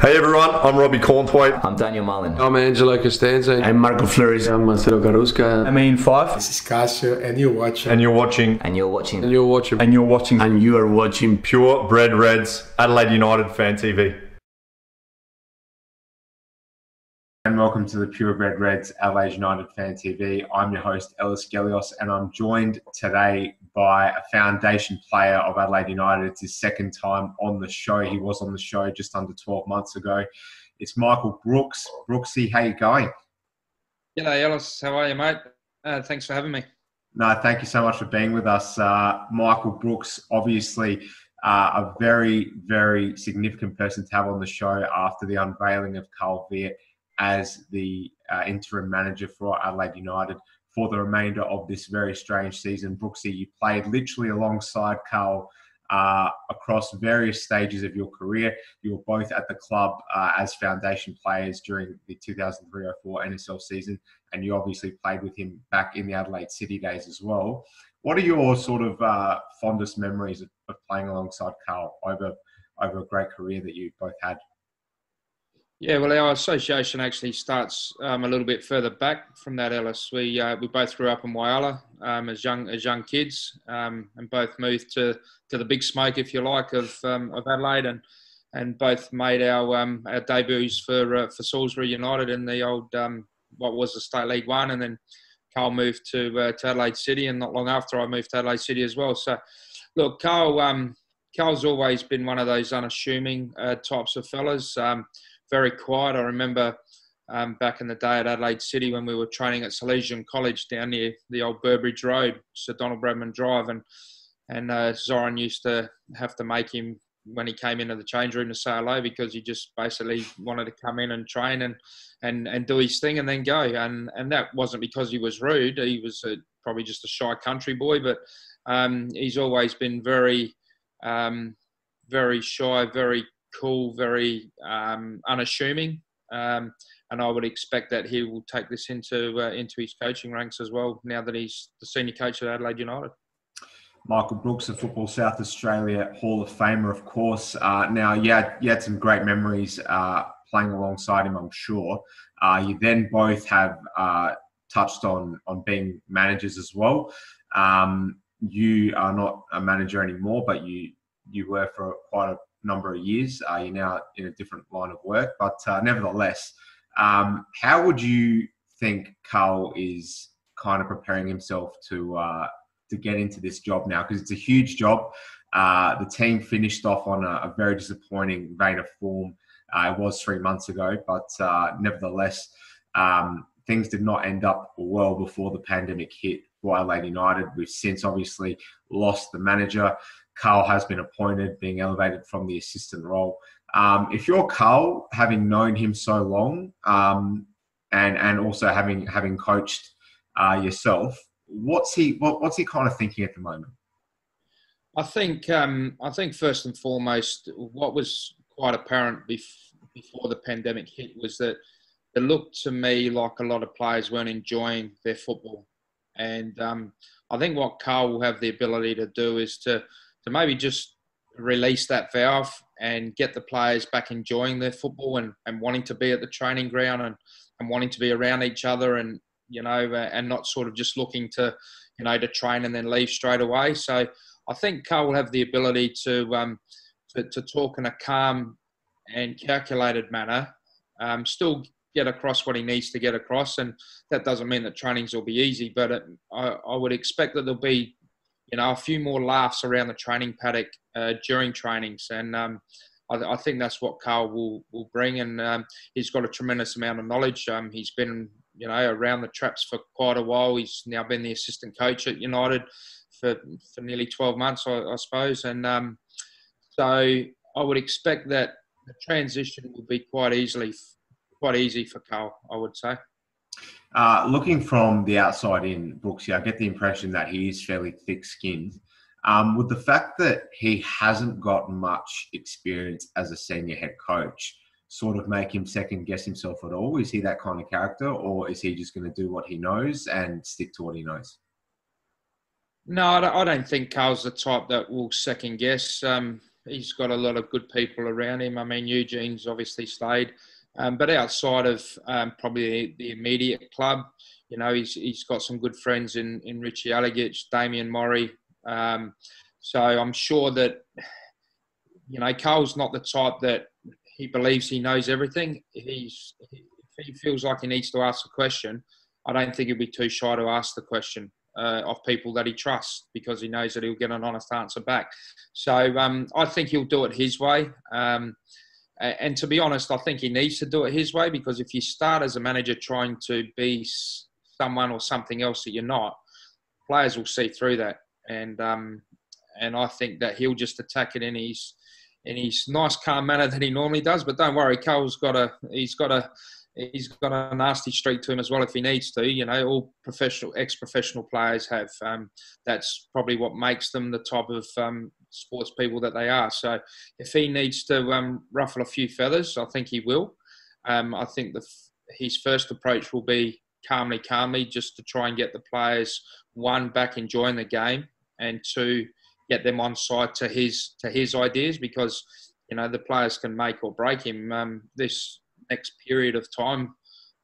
Hey everyone, I'm Robbie Cornthwaite. I'm Daniel Mullen. I'm Angelo Costanzo. I'm Marco Flores. I'm Marcelo Carrusca. I'm Iain Fyfe. This is Cássio, and you're watching. And you're watching. And you're watching. And you're watching. And you're watching. And you are watching Pure Bred Reds, Adelaide United Fan TV. And welcome to the Pure Bred Reds Adelaide United Fan TV. I'm your host, Ellis Gelios, and I'm joined today by a foundation player of Adelaide United. It's his second time on the show. He was on the show just under 12 months ago. It's Michael Brooks. Brooksy, how you going? G'day, Ellis. How are you, mate? Uh, thanks for having me. No, thank you so much for being with us. Uh, Michael Brooks, obviously uh, a very, very significant person to have on the show after the unveiling of Carl Veart as the uh, interim manager for Adelaide United for the remainder of this very strange season. Brooksy, you played literally alongside Carl uh, across various stages of your career. You were both at the club uh, as foundation players during the 2003-04 NSL season, and you obviously played with him back in the Adelaide City days as well. What are your sort of uh, fondest memories of, of playing alongside Carl over over a great career that you both had? Yeah, well, our association actually starts um, a little bit further back from that, Ellis. We uh, we both grew up in Whyalla um, as young as young kids, um, and both moved to, to the big smoke, if you like, of um, of Adelaide, and and both made our um, our debuts for uh, for Salisbury United in the old um, what was the State League One, and then Carl moved to uh, to Adelaide City, and not long after I moved to Adelaide City as well. So, look, Carl. Carl's always been one of those unassuming uh, types of fellas very quiet. I remember um, back in the day at Adelaide City when we were training at Salesian College down near the old Burbridge Road, Sir Donald Bradman Drive, and and uh, Zoran used to have to make him when he came into the change room to say hello because he just basically wanted to come in and train and and and do his thing and then go and and that wasn't because he was rude he was a, probably just a shy country boy but um, he's always been very um, very shy very cool, very um, unassuming, um, and I would expect that he will take this into uh, into his coaching ranks as well. Now that he's the senior coach at Adelaide United. Michael Brooks, a Football South Australia Hall of Famer, of course. Uh, now, you had, you had some great memories uh, playing alongside him, I'm sure. Uh, you then both have uh, touched on on being managers as well. Um, you are not a manager anymore, but you you were for quite a number of years. Uh, you're now in a different line of work, but uh, nevertheless, um, how would you think Carl is kind of preparing himself to uh, to get into this job now? Because it's a huge job. Uh, the team finished off on a, a very disappointing vein of form. Uh, it was three months ago, but uh, nevertheless, um, things did not end up well before the pandemic hit for Adelaide United. We've since obviously lost the manager. Carl has been appointed, being elevated from the assistant role. Um, if you're Carl, having known him so long, um, and and also having having coached uh, yourself, what's he what, what's he kind of thinking at the moment? I think um, I think first and foremost, what was quite apparent bef- before the pandemic hit was that it looked to me like a lot of players weren't enjoying their football, and um, I think what Carl will have the ability to do is to to maybe just release that valve and get the players back enjoying their football and, and wanting to be at the training ground and, and wanting to be around each other and you know and not sort of just looking to you know to train and then leave straight away. So I think Carl will have the ability to um, to, to talk in a calm and calculated manner um, still get across what he needs to get across. And that doesn't mean that trainings will be easy but it, I, I would expect that there'll be you know, a few more laughs around the training paddock uh, during trainings. And um, I, I, think that's what Carl will, will bring. And um, he's got a tremendous amount of knowledge. Um, he's been, you know, around the traps for quite a while. He's now been the assistant coach at United for, for nearly 12 months, I, I suppose. And um, so I would expect that the transition will be quite easily, quite easy for Carl, I would say. Uh, looking from the outside in, Brooksy, I get the impression that he is fairly thick skinned. Um, with the fact that he hasn't got much experience as a senior head coach, sort of make him second guess himself at all? Is he that kind of character, or is he just going to do what he knows and stick to what he knows? No, I don't think Carl's the type that will second guess. Um, he's got a lot of good people around him. I mean, Eugene's obviously stayed, um, but outside of um, probably the immediate club, you know, he's he's got some good friends in in Richie Alagich, Damien Murray. Um, so I'm sure that you know Carl's not the type that he believes he knows everything. He's if he feels like he needs to ask a question, I don't think he'd be too shy to ask the question uh, of people that he trusts because he knows that he'll get an honest answer back. So um, I think he'll do it his way. Um, and to be honest, I think he needs to do it his way because if you start as a manager trying to be someone or something else that you're not, players will see through that. And um, and I think that he'll just attack it in his in his nice calm manner that he normally does. But don't worry, Carl's got a he's got a he's got a nasty streak to him as well if he needs to. You know, all professional, ex-professional players have. Um, that's probably what makes them the type of um, sports people that they are. So, if he needs to um, ruffle a few feathers, I think he will. Um, I think the, his first approach will be calmly, calmly, just to try and get the players one back enjoying the game, and two get them on side to his to his ideas because you know the players can make or break him. Um, this next period of time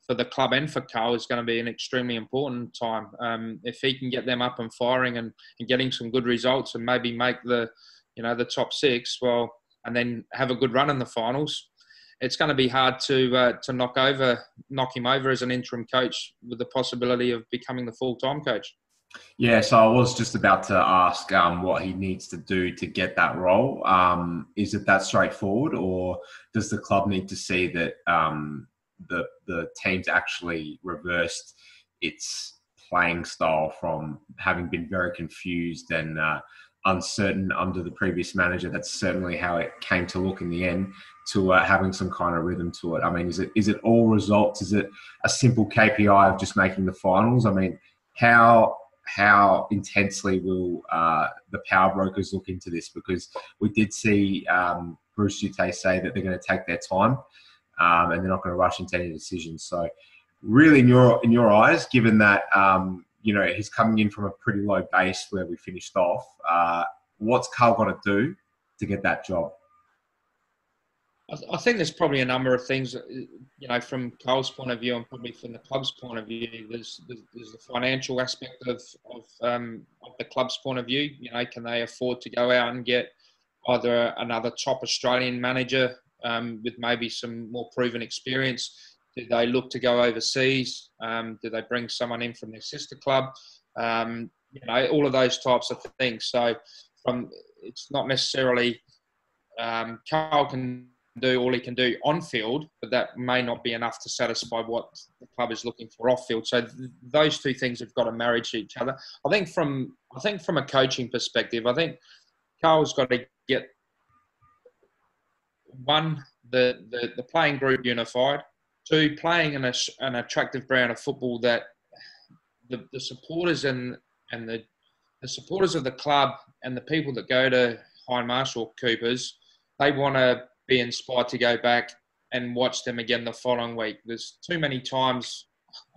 for the club and for Carl is going to be an extremely important time. Um, if he can get them up and firing and, and getting some good results and maybe make the, you know, the top six, well, and then have a good run in the finals, it's going to be hard to uh, to knock over knock him over as an interim coach with the possibility of becoming the full time coach. Yeah, so I was just about to ask um, what he needs to do to get that role. Um, is it that straightforward, or does the club need to see that um, the the team's actually reversed its playing style from having been very confused and uh, uncertain under the previous manager? That's certainly how it came to look in the end. To uh, having some kind of rhythm to it. I mean, is it is it all results? Is it a simple KPI of just making the finals? I mean, how how intensely will uh, the power brokers look into this? Because we did see um, Bruce Djite say that they're going to take their time um, and they're not going to rush into any decisions. So, really, in your in your eyes, given that um, you know he's coming in from a pretty low base where we finished off, uh, what's Carl got to do to get that job? I think there's probably a number of things, you know, from Carl's point of view and probably from the club's point of view. There's there's, there's the financial aspect of of, um, of, the club's point of view. You know, can they afford to go out and get either another top Australian manager um, with maybe some more proven experience? Do they look to go overseas? Um, do they bring someone in from their sister club? Um, you know, all of those types of things. So, from it's not necessarily um, Carl can do all he can do on field, but that may not be enough to satisfy what the club is looking for off field. So th- those two things have got to marry to each other. I think from I think from a coaching perspective, I think Carl's got to get one the the, the playing group unified, two playing an, an attractive brand of football that the, the supporters and and the the supporters of the club and the people that go to Hindmarsh Coopers, they want to be inspired to go back and watch them again the following week. There's too many times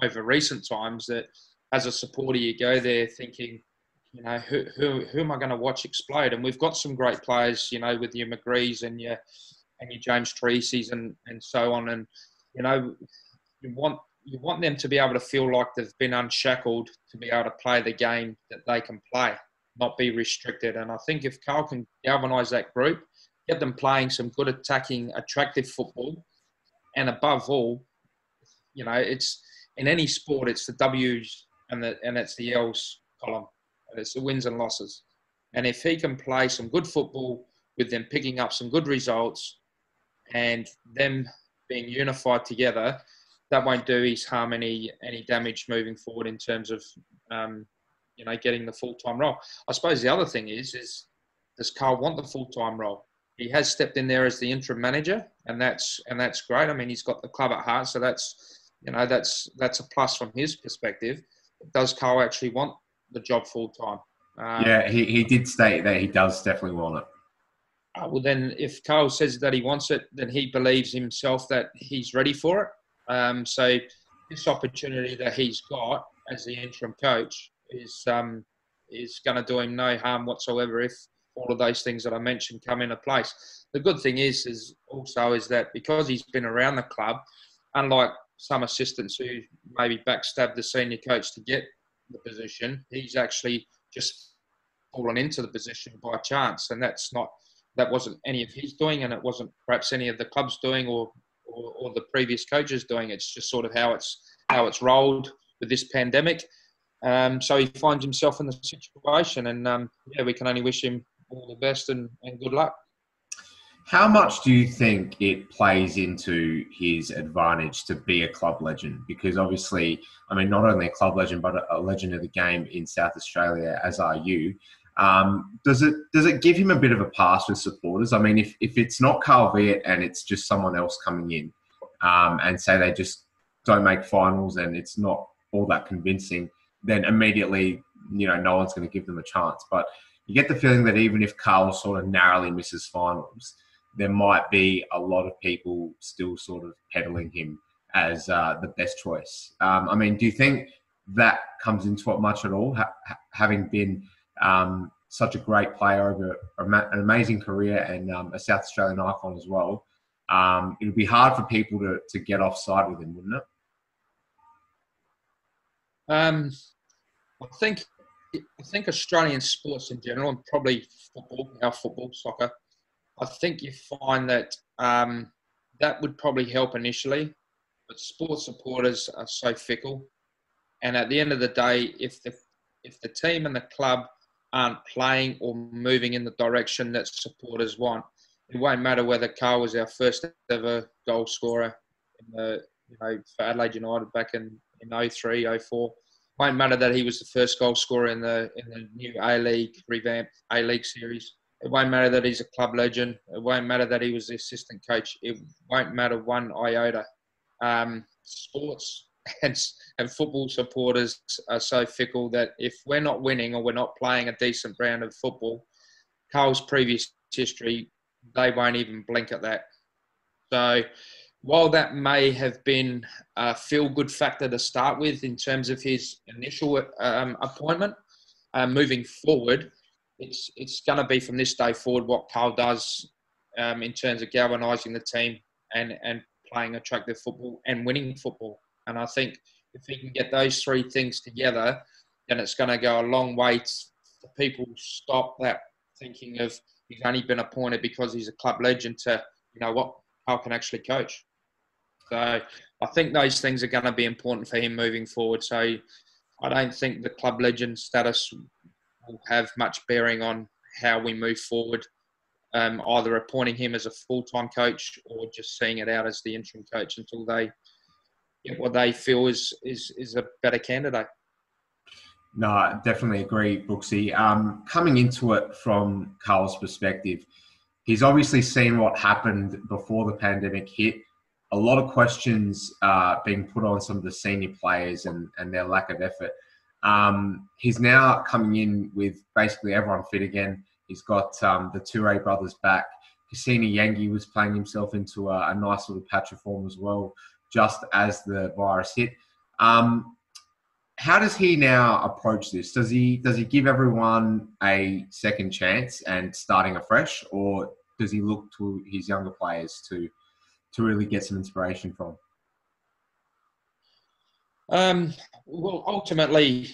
over recent times that as a supporter you go there thinking, you know, who, who, who am I going to watch explode? And we've got some great players, you know, with your McGrees and your and James Troisi's and, and so on. And, you know, you want you want them to be able to feel like they've been unshackled to be able to play the game that they can play, not be restricted. And I think if Carl can galvanise that group, get them playing some good attacking, attractive football, and above all, you know, it's in any sport, it's the W's and the and it's the L's column, and it's the wins and losses. And if he can play some good football with them picking up some good results, and them being unified together, that won't do his harm any any damage moving forward in terms of um, you know getting the full time role. I suppose the other thing is is does Carl want the full time role? he has stepped in there as the interim manager, and that's and that's great. I mean, he's got the club at heart, so that's you know that's that's a plus from his perspective. Does Carl actually want the job full time? Um, yeah, he, he did state that he does definitely want it. Uh, well, then if Carl says that he wants it, then he believes himself that he's ready for it. Um, so this opportunity that he's got as the interim coach is um, is going to do him no harm whatsoever if all of those things that I mentioned come into place. The good thing is, is also is that because he's been around the club, unlike some assistants who maybe backstab the senior coach to get the position, he's actually just fallen into the position by chance, and that's not that wasn't any of his doing, and it wasn't perhaps any of the club's doing or, or, or the previous coaches doing. It's just sort of how it's how it's rolled with this pandemic. Um, so he finds himself in the situation, and um, yeah, we can only wish him all the best and, and good luck. How much do you think it plays into his advantage to be a club legend? Because obviously, I mean, not only a club legend, but a legend of the game in South Australia, as are you. Um, does it does it give him a bit of a pass with supporters? I mean, if, if it's not Carl Veart and it's just someone else coming in, um, and say they just don't make finals and it's not all that convincing, then immediately you know no one's going to give them a chance. But you get the feeling that even if Carl sort of narrowly misses finals, there might be a lot of people still sort of peddling him as uh, the best choice. Um, I mean, do you think that comes into it much at all, ha- having been um, such a great player over an amazing career and um, a South Australian icon as well. Um, it would be hard for people to, to get offside with him, wouldn't it? Um, I think I think Australian sports in general, and probably football, our football, soccer. I think you find that um, that would probably help initially, but sports supporters are so fickle, and at the end of the day, if the if the team and the club aren't playing or moving in the direction that supporters want. It won't matter whether Carl was our first ever goal scorer in the, you know, for Adelaide United back in, in 03, 04. It Won't matter that he was the first goal scorer in the in the new A League revamped A League series. It won't matter that he's a club legend. It won't matter that he was the assistant coach. It won't matter one iota. Um, sports and, and football supporters are so fickle that if we're not winning or we're not playing a decent brand of football, Carl's previous history, they won't even blink at that. So while that may have been a feel good factor to start with in terms of his initial um, appointment, uh, moving forward, it's it's going to be from this day forward what Carl does um, in terms of galvanising the team and and playing attractive football and winning football. And I think if he can get those three things together, then it's going to go a long way to people stop that thinking of he's only been appointed because he's a club legend to, you know what, Carl can actually coach. So I think those things are going to be important for him moving forward. So I don't think the club legend status will have much bearing on how we move forward, um, either appointing him as a full time coach or just seeing it out as the interim coach until they get what they feel is is is a better candidate. No, I definitely agree, Brooksy. Um, coming into it from Carl's perspective, he's obviously seen what happened before the pandemic hit. A lot of questions uh, being put on some of the senior players and, and their lack of effort. Um, he's now coming in with basically everyone fit again. He's got um, the Toure brothers back. Kusini Yengi was playing himself into a, a nice little patch of form as well just as the virus hit. Um, how does he now approach this? Does he does he give everyone a second chance and starting afresh, or does he look to his younger players to to really get some inspiration from? Um, well, ultimately,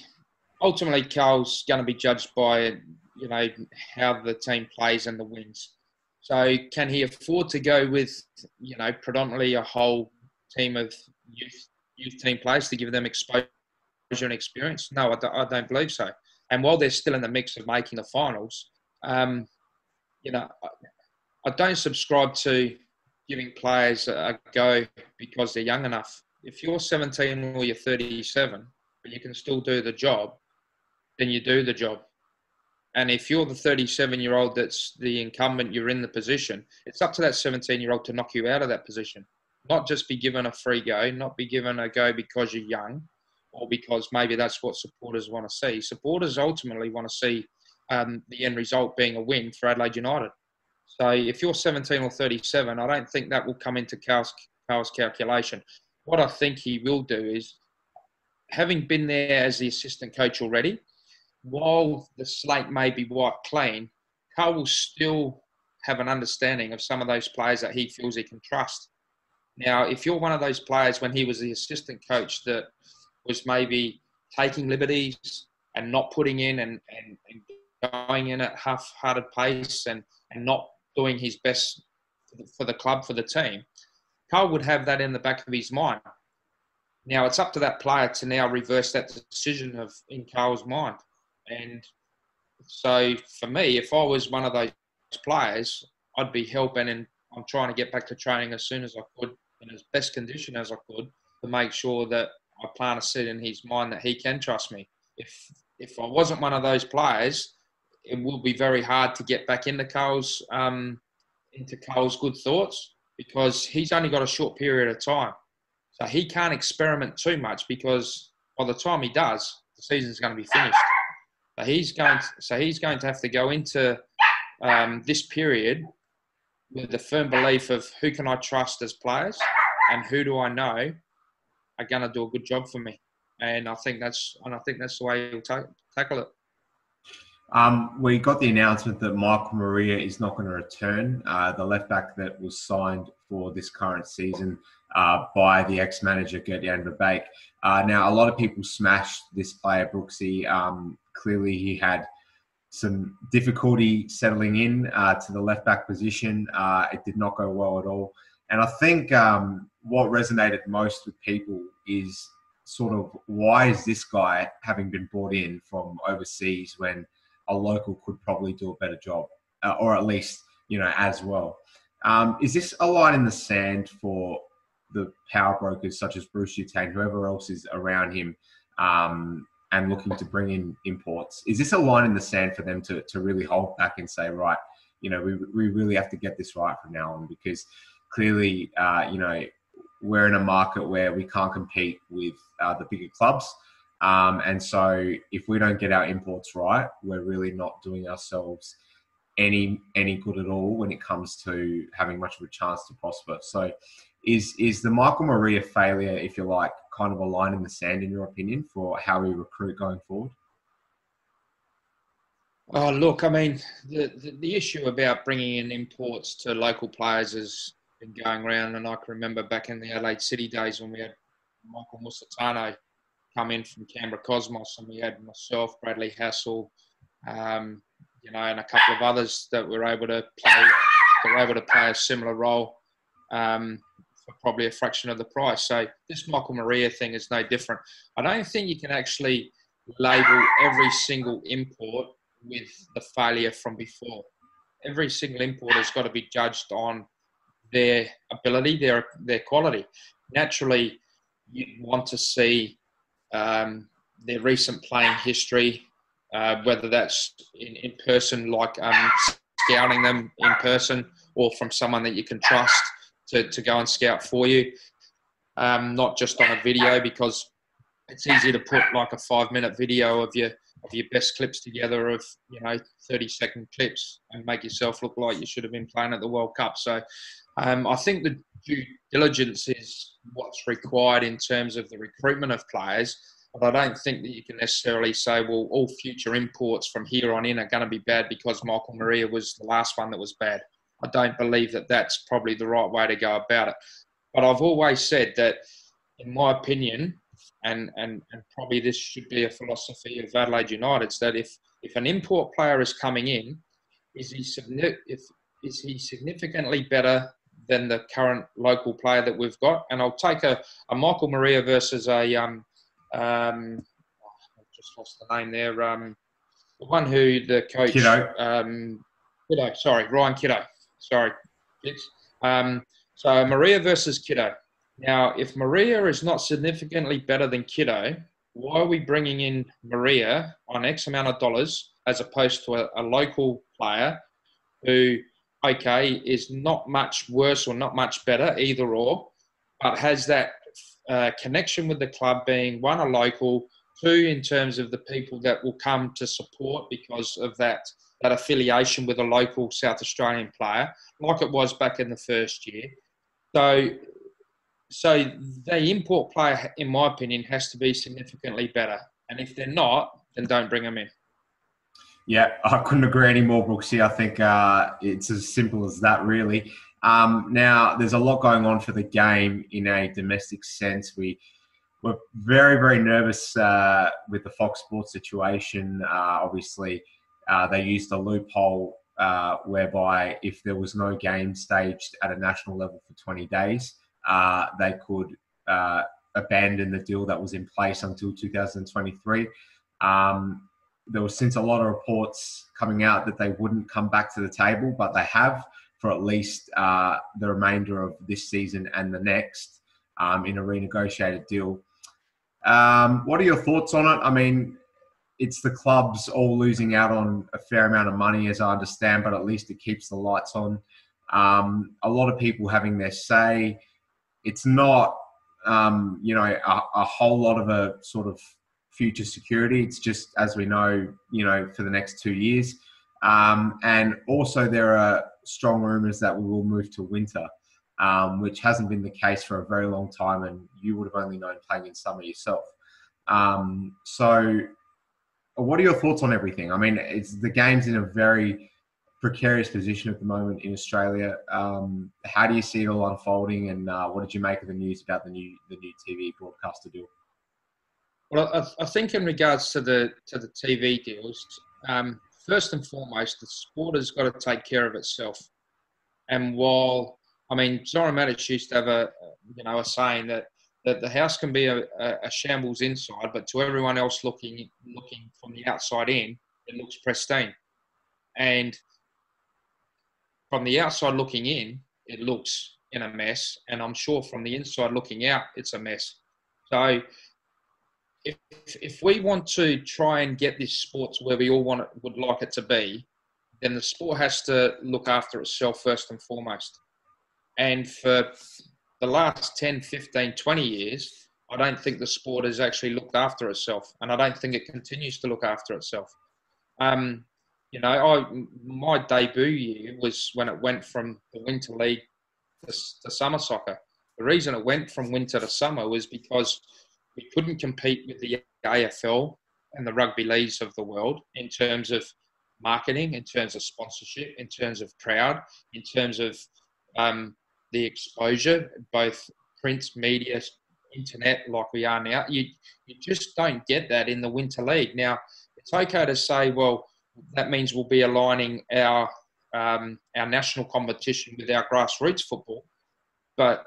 ultimately, Carl's going to be judged by you know how the team plays and the wins. So, can he afford to go with you know predominantly a whole team of youth youth team players to give them exposure and experience? No, I don't, I don't believe so. And while they're still in the mix of making the finals, um, you know, I, I don't subscribe to giving players a go because they're young enough. If you're 17 or you're 37, but you can still do the job, then you do the job. And if you're the 37 year old that's the incumbent, you're in the position, it's up to that 17 year old to knock you out of that position not just be given a free go, not be given a go because you're young or because maybe that's what supporters want to see. Supporters ultimately want to see um, the end result being a win for Adelaide United. So if you're 17 or 37, I don't think that will come into Carl's, Carl's calculation. What I think he will do is, having been there as the assistant coach already, while the slate may be wiped clean, Carl will still have an understanding of some of those players that he feels he can trust. Now, if you're one of those players when he was the assistant coach that was maybe taking liberties and not putting in and, and, and going in at half-hearted pace and, and not doing his best for the, club, for the team, Carl would have that in the back of his mind. Now it's up to that player to now reverse that decision of in Carl's mind. And so for me, if I was one of those players, I'd be helping and I'm trying to get back to training as soon as I could in as best condition as I could to make sure that I plant a seed in his mind that he can trust me. If if I wasn't one of those players, it would be very hard to get back into Carl's um, into Carl's good thoughts because he's only got a short period of time. So he can't experiment too much because by the time he does, the season's going to be finished. So he's going to, so he's going to have to go into um, this period with the firm belief of who can I trust as players and who do I know are going to do a good job for me. And I think that's and I think that's the way he'll ta- tackle it. Um, we got the announcement that Michael Maria is not going to return. Uh, the left back that was signed for this current season uh, by the ex-manager Gert-Jan Verbeek. Uh, now, a lot of people smashed this player, Brooksy. Um, clearly, he had some difficulty settling in uh, to the left back position. Uh, it did not go well at all. And I think um, what resonated most with people is sort of why is this guy having been brought in from overseas when a local could probably do a better job, uh, or at least you know as well. Um, is this a line in the sand for the power brokers such as Bruce Djite, whoever else is around him, um, and looking to bring in imports? Is this a line in the sand for them to, to really hold back and say, right, you know, we, we really have to get this right from now on because clearly, uh, you know, we're in a market where we can't compete with uh, the bigger clubs. Um, and so if we don't get our imports right, we're really not doing ourselves any any good at all when it comes to having much of a chance to prosper. So is is the Michael Maria failure, if you like, kind of a line in the sand in your opinion for how we recruit going forward? Oh, look, I mean, the, the, the issue about bringing in imports to local players has been going around, and I can remember back in the Adelaide City days when we had Michael Musitano come in from Canberra Cosmos, and we had myself, Bradley Hassell, um, you know, and a couple of others that were able to play, were able to play a similar role um, for probably a fraction of the price. So this Michael Maria thing is no different. I don't think you can actually label every single import with the failure from before. Every single import has got to be judged on their ability, their their quality. Naturally, you want to see um, their recent playing history, uh, whether that's in, in person, like um, scouting them in person, or from someone that you can trust to, to go and scout for you, um, not just on a video, because it's easy to put like a five minute video of your of your best clips together of you know 30 second clips and make yourself look like you should have been playing at the World Cup. So um, I think the due diligence is what's required in terms of the recruitment of players. But I don't think that you can necessarily say, well, all future imports from here on in are going to be bad because Michael Maria was the last one that was bad. I don't believe that that's probably the right way to go about it. But I've always said that, in my opinion, and, and, and probably this should be a philosophy of Adelaide United's that if, if an import player is coming in, is he, if, is he significantly better than the current local player that we've got. And I'll take a, a Michael Maria versus a um, um, I've just lost the name there. Um, the one who the coach Kitto. Um, Kitto, sorry, Ryan Kitto. Sorry, um, so Maria versus Kitto. Now, if Maria is not significantly better than Kitto, why are we bringing in Maria on X amount of dollars as opposed to a, a local player who okay, is not much worse or not much better, either or, but has that uh, connection with the club being one, a local, two, in terms of the people that will come to support because of that, that affiliation with a local South Australian player, like it was back in the first year. So, so the import player, in my opinion, has to be significantly better. And if they're not, then don't bring them in. Yeah, I couldn't agree any more, Brooksy. I think uh, it's as simple as that, really. Um, now, there's a lot going on for the game in a domestic sense. We we're very, very nervous uh, with the Fox Sports situation. Uh, obviously, uh, they used a loophole uh, whereby if there was no game staged at a national level for 20 days, uh, they could uh, abandon the deal that was in place until 2023. Um, there was since a lot of reports coming out that they wouldn't come back to the table, but they have for at least uh, the remainder of this season and the next um, in a renegotiated deal. Um, what are your thoughts on it? I mean, it's the clubs all losing out on a fair amount of money, as I understand, but at least it keeps the lights on. Um, a lot of people having their say. It's not, um, you know, a, a whole lot of a sort of future security. It's just, as we know, you know, for the next two years. Um, and also, there are strong rumours that we will move to winter, um, which hasn't been the case for a very long time. And you would have only known playing in summer yourself. Um, so, what are your thoughts on everything? I mean, it's the game's in a very precarious position at the moment in Australia. Um, how do you see it all unfolding, and uh, what did you make of the news about the new the new TV broadcaster deal? Well, I, I, think in regards to the to the TV deals, um, first and foremost, the sport has got to take care of itself. And while I mean, Zoran Matić used to have a you know a saying that that the house can be a, a, shambles inside, but to everyone else looking looking from the outside in, it looks pristine. And from the outside looking in, it looks in a mess. And I'm sure from the inside looking out, it's a mess. So if, if we want to try and get this sport to where we all want it, would like it to be, then the sport has to look after itself first and foremost. And for the last 10, 15, 20 years, I don't think the sport has actually looked after itself, and I don't think it continues to look after itself. Um, you know, I my debut year was when it went from the winter league to, to summer soccer. The reason it went from winter to summer was because we couldn't compete with the AFL and the rugby leagues of the world in terms of marketing, in terms of sponsorship, in terms of crowd, in terms of um, the exposure, both print, media, internet, like we are now. You, you just don't get that in the Winter League. Now, it's okay to say, well, that means we'll be aligning our um, our national competition with our grassroots football, but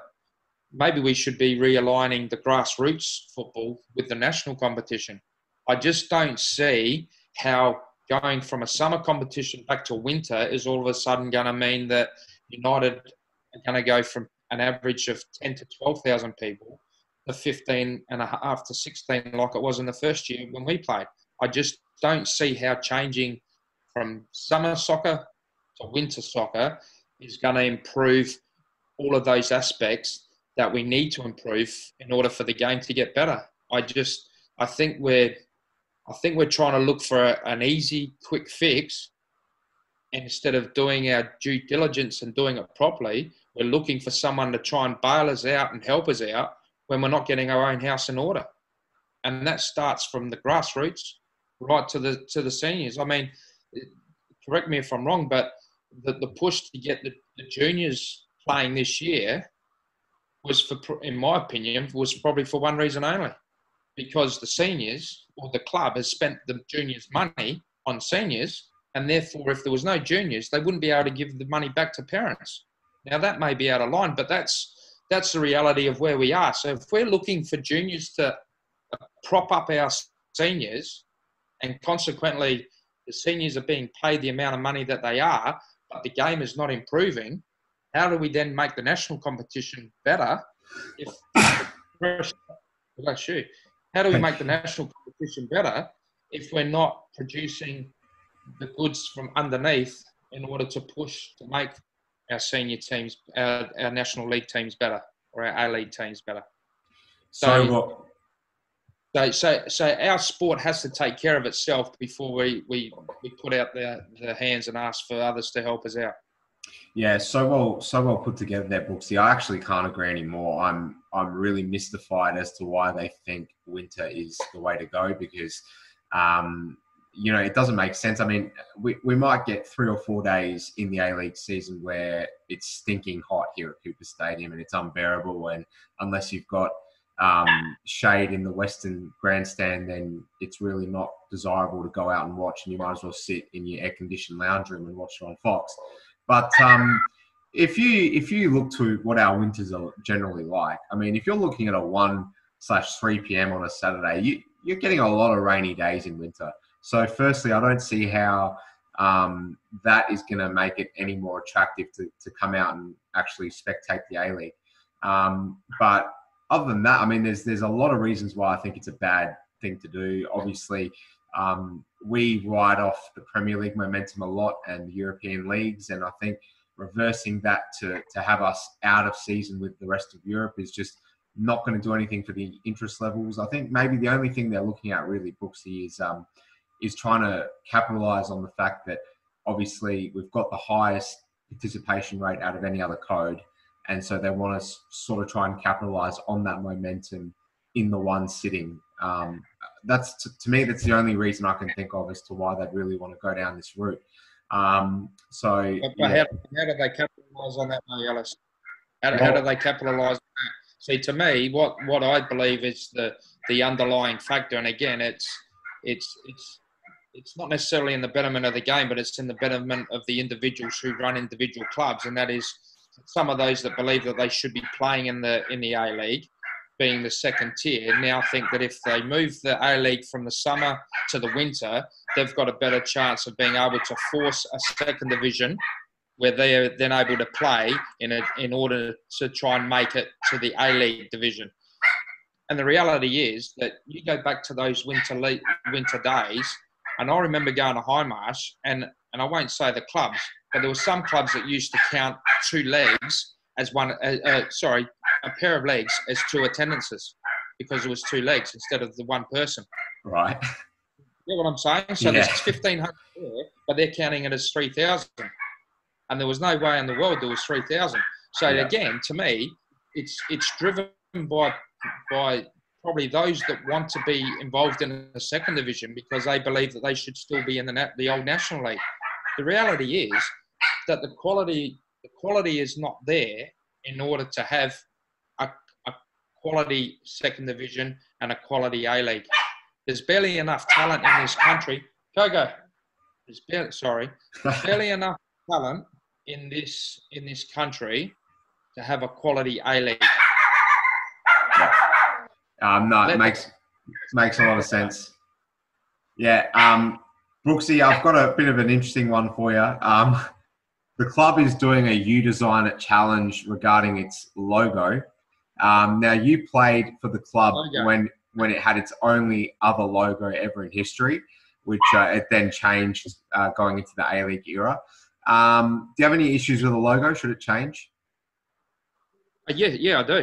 maybe we should be realigning the grassroots football with the national competition. I just don't see how going from a summer competition back to winter is all of a sudden going to mean that United going to go from an average of 10 to 12,000 people to 15 and a half to 16 like it was in the first year when we played. I just don't see how changing from summer soccer to winter soccer is going to improve all of those aspects that we need to improve in order for the game to get better. I just I think we're I think we're trying to look for a, an easy, quick fix. instead of doing our due diligence and doing it properly, we're looking for someone to try and bail us out and help us out when we're not getting our own house in order. And that starts from the grassroots right to the to the seniors. I mean, correct me if I'm wrong, but the, the push to get the, the juniors playing this year was for, in my opinion, was probably for one reason only, because the seniors or the club has spent the juniors' money on seniors, and therefore, if there was no juniors, they wouldn't be able to give the money back to parents. Now that may be out of line, but that's that's the reality of where we are. So if we're looking for juniors to prop up our seniors, and consequently the seniors are being paid the amount of money that they are, but the game is not improving, how do we then make the national competition better? If how do we make the national competition better if we're not producing the goods from underneath in order to push to make our senior teams, our, our national league teams better, or our A league teams better? So, so what? So, so, so our sport has to take care of itself before we, we, we put out the, the hands and ask for others to help us out. Yeah, so well, so well put together there, Brooksy. I actually can't agree anymore. I'm, I'm really mystified as to why they think winter is the way to go because, um, you know, it doesn't make sense. I mean, we, we might get three or four days in the A League season where it's stinking hot here at Cooper Stadium and it's unbearable. And unless you've got um, shade in the Western Grandstand, then it's really not desirable to go out and watch. And you might as well sit in your air conditioned lounge room and watch it on Fox. But um, if you if you look to what our winters are generally like, I mean, if you're looking at a one slash three p.m. on a Saturday, you you're getting a lot of rainy days in winter. So, firstly, I don't see how um, that is going to make it any more attractive to, to come out and actually spectate the A League. Um, but other than that, I mean, there's there's a lot of reasons why I think it's a bad thing to do. Obviously, um, we ride off the Premier League momentum a lot and the European leagues, and I think reversing that to to have us out of season with the rest of Europe is just not going to do anything for the interest levels. I think maybe the only thing they're looking at really, Brooksy, is um, is trying to capitalize on the fact that obviously we've got the highest participation rate out of any other code, and so they want to sort of try and capitalize on that momentum in the one sitting. Um, that's to, to, me, that's the only reason I can think of as to why they'd really want to go down this route. Um, so, yeah. how, how, do they capitalize on that, Ellis? How, well, how do they capitalize that See, to me, what, what I believe is the, the underlying factor, and again, it's it's it's it's not necessarily in the betterment of the game, but it's in the betterment of the individuals who run individual clubs, and that is some of those that believe that they should be playing in the in the A League, being the second tier, now think that if they move the A League from the summer to the winter, they've got a better chance of being able to force a second division where they're then able to play in a, in order to try and make it to the A League division. And the reality is that you go back to those winter le- winter days, and I remember going to Hindmarsh, and and I won't say the clubs, but there were some clubs that used to count two legs as one. Uh, uh, sorry, a pair of legs as two attendances because it was two legs instead of the one person. Right. You know what I'm saying? So yeah. there's 1,500 there, but they're counting it as 3,000 and there was no way in the world there was 3,000. So yeah. again, to me, it's it's driven by by probably those that want to be involved in the second division because they believe that they should still be in the the old national league. The reality is that the quality the quality is not there in order to have a, a quality second division and a quality A league. There's barely enough talent in this country. Go go. There's barely, sorry, barely enough talent in this in this country to have a quality A League. Um, no, it makes makes a lot of sense. Yeah, um, Brooksy, I've got a bit of an interesting one for you. Um, the club is doing a U Design It challenge regarding its logo. Um, now, you played for the club logo. when when it had its only other logo ever in history, which uh, it then changed uh, going into the A League era. Um, do you have any issues with the logo? Should it change? Uh, yeah, yeah, I do.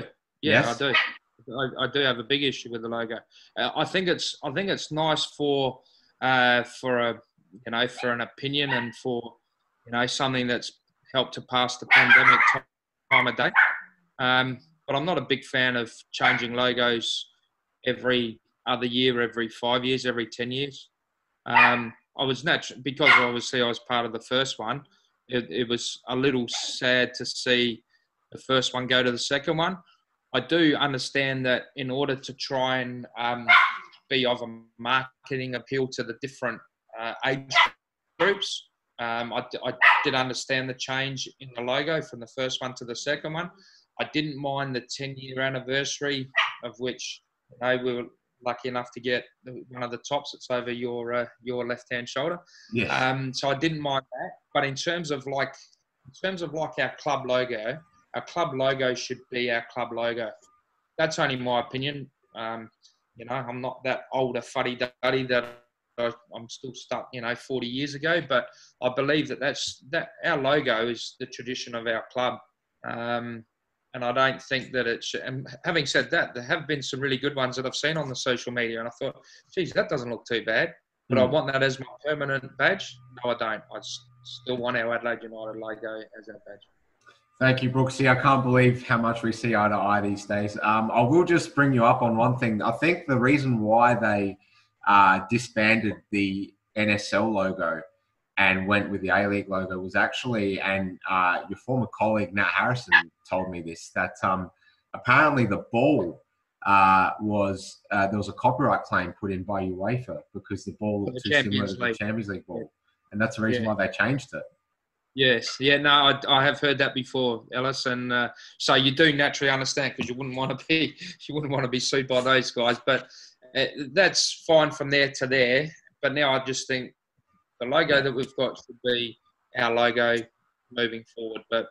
Yeah, yes. I do. I, I, do have a big issue with the logo. Uh, I think it's I think it's nice for uh, for a you know for an opinion and for you know something that's helped to pass the pandemic time of day. Um, but I'm not a big fan of changing logos every other year, every five years, every ten years. Um, I was natural because obviously I was part of the first one. It, it, was a little sad to see the first one go to the second one. I do understand that in order to try and um, be of a marketing appeal to the different uh, age groups, um, I, I did understand the change in the logo from the first one to the second one. I didn't mind the 10 year anniversary, of which you know, we were lucky enough to get one of the tops that's over your uh, your left hand shoulder. Yeah. Um, so I didn't mind that. But in terms of like in terms of like our club logo, our club logo should be our club logo. That's only my opinion. Um, you know, I'm not that older fuddy duddy that I'm still stuck, you know, 40 years ago. But I believe that that's that our logo is the tradition of our club. Um, and I don't think that it's. And having said that, there have been some really good ones that I've seen on the social media, and I thought, geez, that doesn't look too bad. But mm. I hmm. want that as my permanent badge. No, I don't. I still want our Adelaide United logo as our badge. Thank you, Brooksy. I can't believe how much we see eye to eye these days. Um, I will just bring you up on one thing. I think the reason why they uh, disbanded the NSL logo and went with the A League logo was actually, and uh, your former colleague Nat Harrison told me this that um, apparently the ball uh, was uh, there was a copyright claim put in by UEFA because the ball looked too similar to the Champions League ball, and that's the reason yeah. why they changed it. Yes, yeah, no, I, I have heard that before, Ellis, and uh, so you do naturally understand because you wouldn't want to be you wouldn't want to be sued by those guys, but uh, that's fine from there to there. But now I just think the logo that we've got should be our logo moving forward. But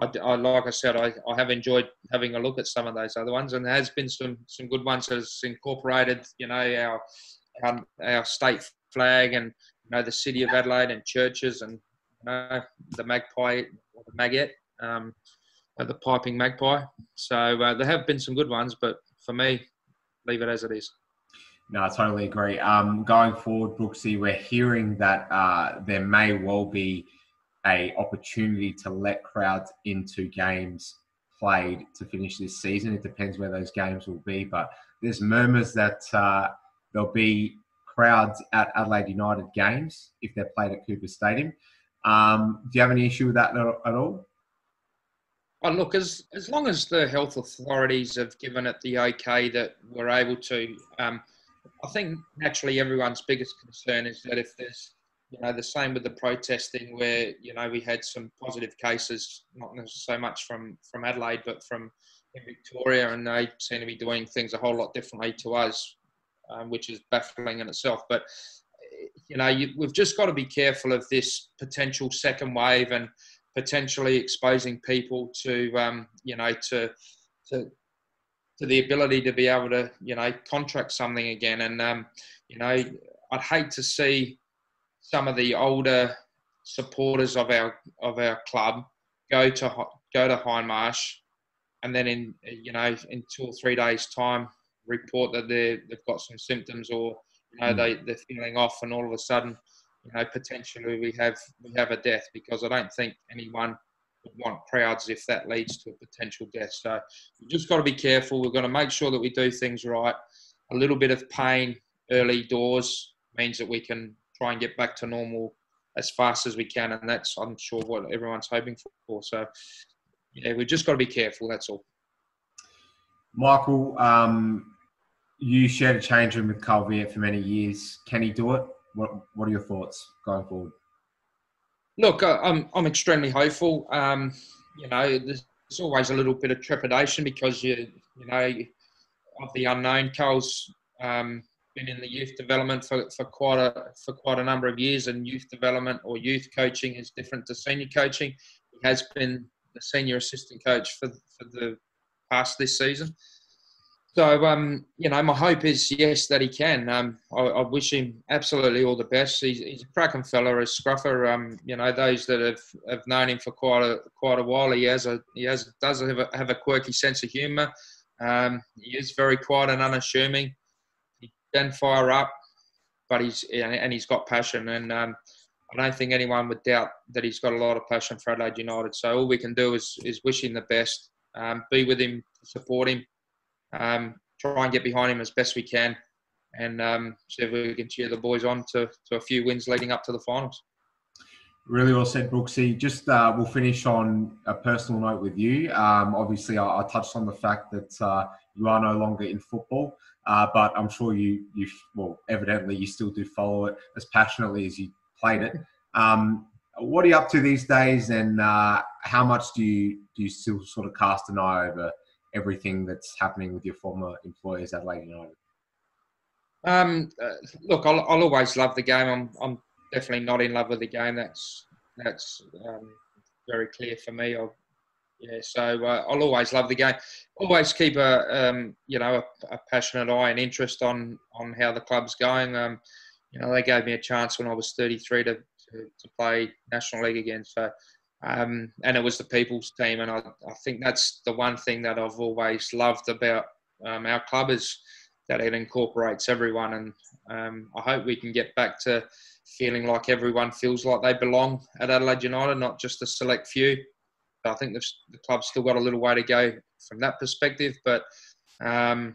I, I, like I said, I, I have enjoyed having a look at some of those other ones, and there has been some some good ones that's incorporated, you know, our our, our state flag and you know the city of Adelaide and churches and know the magpie or the maggot, um, the piping magpie. So uh, there have been some good ones, but for me, leave it as it is. No, I totally agree. Um, going forward, Brooksy, we're hearing that uh, there may well be a opportunity to let crowds into games played to finish this season. It depends where those games will be, but there's murmurs that uh, there'll be crowds at Adelaide United games if they're played at Coopers Stadium. Um, do you have any issue with that at all? Oh, look, as as long as the health authorities have given it the okay that we're able to. Um, I think naturally everyone's biggest concern is that if there's, you know, the same with the protesting where, you know, we had some positive cases, not so much from, from Adelaide, but from Victoria, and they seem to be doing things a whole lot differently to us, um, which is baffling in itself. But, you know, you, we've just got to be careful of this potential second wave and potentially exposing people to, um, you know, to, to to the ability to be able to, you know, contract something again. And, um, you know, I'd hate to see some of the older supporters of our of our club go to go to Hindmarsh, and then in you know in two or three days' time report that they they've got some symptoms or you know mm. they they're feeling off, and all of a sudden, you know, potentially we have we have a death because I don't think anyone would want crowds if that leads to a potential death. So we've just got to be careful. We've got to make sure that we do things right. A little bit of pain early doors means that we can try and get back to normal as fast as we can, and that's I'm sure what everyone's hoping for. So yeah, we've just got to be careful. That's all. Michael, um, you shared a change room with Carl Veart for many years. Can he do it? What What are your thoughts going forward? Look, I'm I'm extremely hopeful. Um, you know, there's, always a little bit of trepidation because you you know of the unknown. Carl's um, been in the youth development for, for quite a for quite a number of years, and youth development or youth coaching is different to senior coaching. He has been the senior assistant coach for for the past this season. So, um, you know, my hope is yes that he can. Um, I, I, wish him absolutely all the best. He's, he's a cracking fella, a scruffer. Um, you know, those that have, have known him for quite a quite a while, he has a he has does have a, have a quirky sense of humour. Um, he is very quiet and unassuming. He can fire up, but he's and he's got passion, and um, I don't think anyone would doubt that he's got a lot of passion for Adelaide United. So all we can do is is wish him the best, um, be with him, support him um, try and get behind him as best we can, and um, see if we can cheer the boys on to, to a few wins leading up to the finals. Really well said, Brooksy. Just uh, we'll finish on a personal note with you. Um, obviously, I, I, touched on the fact that uh, you are no longer in football, uh, but I'm sure you, you, well, evidently you still do follow it as passionately as you played it. Um, what are you up to these days, and uh, how much do you do you still sort of cast an eye over everything that's happening with your former employers at Adelaide United? Um, uh, look, I'll, I'll, always love the game. I'm, I'm definitely not in love with the game. That's that's um, very clear for me. I'll, yeah, so uh, I'll always love the game. Always keep a um, you know a, a, passionate eye and interest on on how the club's going. Um, you know, they gave me a chance when I was 33 to, to, to play National League again. So um, and it was the people's team. And I, I, think that's the one thing that I've always loved about um, our club is that it incorporates everyone. And um, I hope we can get back to feeling like everyone feels like they belong at Adelaide United, not just a select few. I think the, the club's still got a little way to go from that perspective, but um,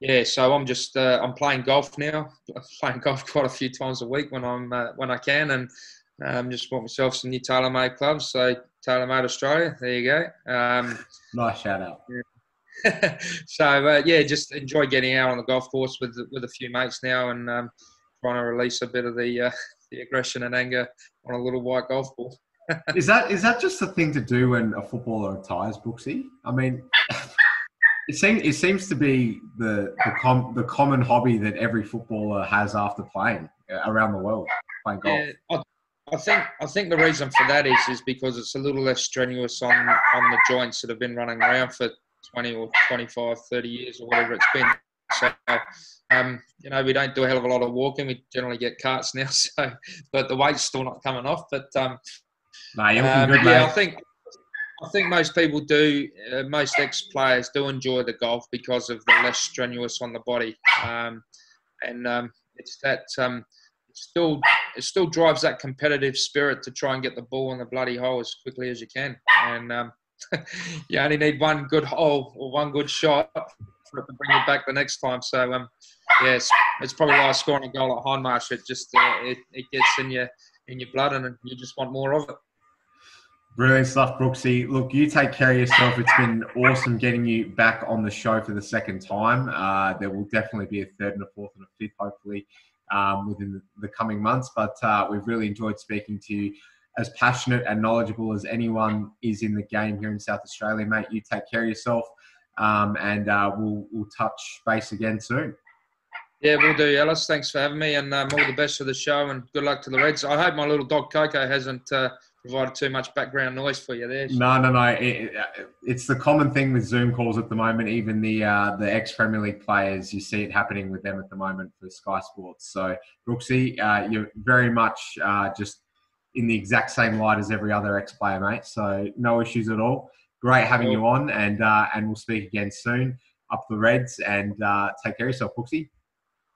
Yeah, so I'm just uh, I'm playing golf now. I'm playing golf quite a few times a week when I'm uh, when I can, and um, just bought myself some new TaylorMade clubs. So TaylorMade Australia, there you go. Um, nice shout out. so uh, yeah, just enjoy getting out on the golf course with with a few mates now, and um, trying to release a bit of the uh, the aggression and anger on a little white golf ball. is that is that just the thing to do when a footballer retires, Brooksy? I mean, it seems it seems to be the the, com, the common hobby that every footballer has after playing uh, around the world, playing golf. Yeah, I, think I think the reason for that is is because it's a little less strenuous on on the joints that have been running around for 20 or 25, 30 years or whatever it's been. So, um, you know, we don't do a hell of a lot of walking. We generally get carts now, so but the weight's still not coming off. But um, nah, you're um, good, yeah, I think I think most people do. Uh, most ex-players do enjoy the golf because of the less strenuous on the body, um, and um, it's that um, it still it still drives that competitive spirit to try and get the ball in the bloody hole as quickly as you can. And um, you only need one good hole or one good shot for it to bring you back the next time. So um, yes, it's probably like scoring a goal at Hindmarsh. It just uh, it, it gets in your in your blood, and you just want more of it. Brilliant stuff, Brooksy. Look, you take care of yourself. It's been awesome getting you back on the show for the second time. Uh, there will definitely be a third and a fourth and a fifth, hopefully, um, within the, coming months. But uh, we've really enjoyed speaking to you. As passionate and knowledgeable as anyone is in the game here in South Australia, mate. You take care of yourself, um, and uh, we'll we'll touch base again soon. Yeah, we'll do, Ellis. Thanks for having me, and um, all the best for the show, and good luck to the Reds. I hope my little dog Coco hasn't uh, provided too much background noise for you there. No, no, no. It, it's the common thing with Zoom calls at the moment. Even the uh, the ex Premier League players, you see it happening with them at the moment for Sky Sports. So, Brooksy, uh, you're very much uh, just in the exact same light as every other ex player, mate. So, no issues at all. Great having you on, and uh, and we'll speak again soon. Up the Reds, and uh, take care of yourself, Brooksy.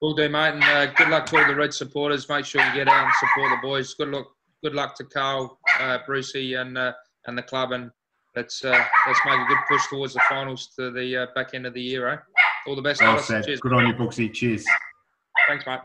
Will do, mate, and uh, good luck to all the Red supporters. Make sure you get out and support the boys. Good luck good luck to Carl, uh, Brucey, and uh, and the club, and let's uh, let's make a good push towards the finals to the uh, back end of the year. Eh? All the best. Well. Cheers. Good on you, Brooksy. Cheers. Thanks, mate.